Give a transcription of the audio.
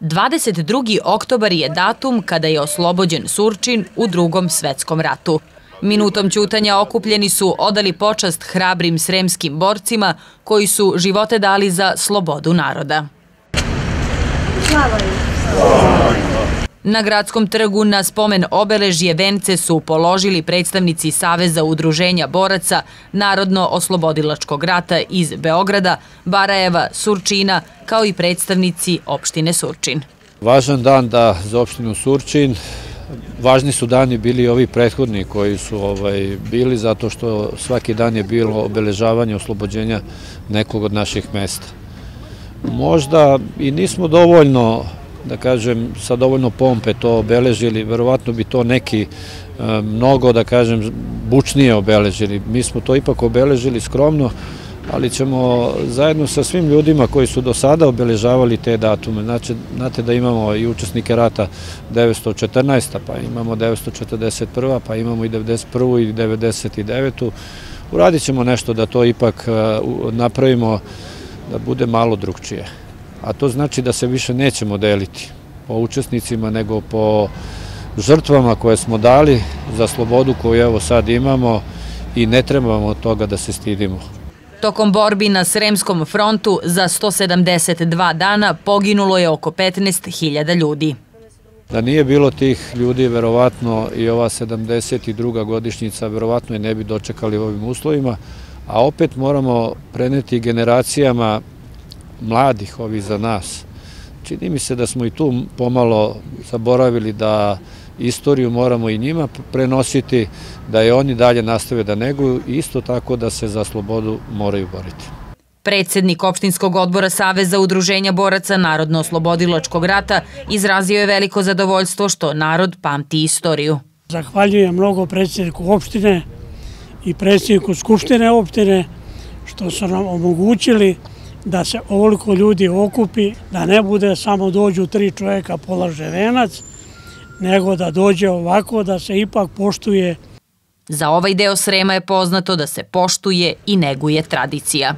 22. oktobar je datum kada je oslobođen Surčin u drugom svetskom ratu. Minutom ćutanja okupljeni su odali počast hrabrim sremskim borcima koji su živote dali za slobodu naroda. Slava Na gradskom trgu na spomen obeležje vence su položili predstavnici Saveza udruženja boraca Narodno-oslobodilačkog rata iz Beograda, Barajeva, Surčina, kao i predstavnici opštine Surčin. Važan dan da za opštinu Surčin, važni su dani bili ovi prethodni koji su ovaj, bili zato što svaki dan je bilo obeležavanje oslobođenja nekog od naših mesta. Možda i nismo dovoljno da kažem, sa dovoljno pompe to obeležili, verovatno bi to neki e, mnogo, da kažem, bučnije obeležili. Mi smo to ipak obeležili skromno, ali ćemo zajedno sa svim ljudima koji su do sada obeležavali te datume, znači, znate da imamo i učesnike rata 914. pa imamo 941. pa imamo i 91. i 99. Uradit ćemo nešto da to ipak e, napravimo da bude malo drugčije a to znači da se više nećemo deliti po učesnicima, nego po žrtvama koje smo dali za slobodu koju evo sad imamo i ne trebamo od toga da se stidimo. Tokom borbi na Sremskom frontu za 172 dana poginulo je oko 15.000 ljudi. Da nije bilo tih ljudi, verovatno i ova 72. godišnjica, verovatno je ne bi dočekali ovim uslovima, a opet moramo preneti generacijama mladih ovi za nas. Čini mi se da smo i tu pomalo zaboravili da istoriju moramo i njima prenositi, da je oni dalje nastave da neguju i isto tako da se za slobodu moraju boriti. Predsednik opštinskog odbora Saveza udruženja boraca Narodno-oslobodilačkog rata izrazio je veliko zadovoljstvo što narod pamti istoriju. Zahvaljujem mnogo predsedniku opštine i predsedniku Skupštine opštine što su nam omogućili da se ovoliko ljudi okupi, da ne bude samo dođu tri čoveka polaže venac, nego da dođe ovako da se ipak poštuje. Za ovaj deo Srema je poznato da se poštuje i neguje tradicija.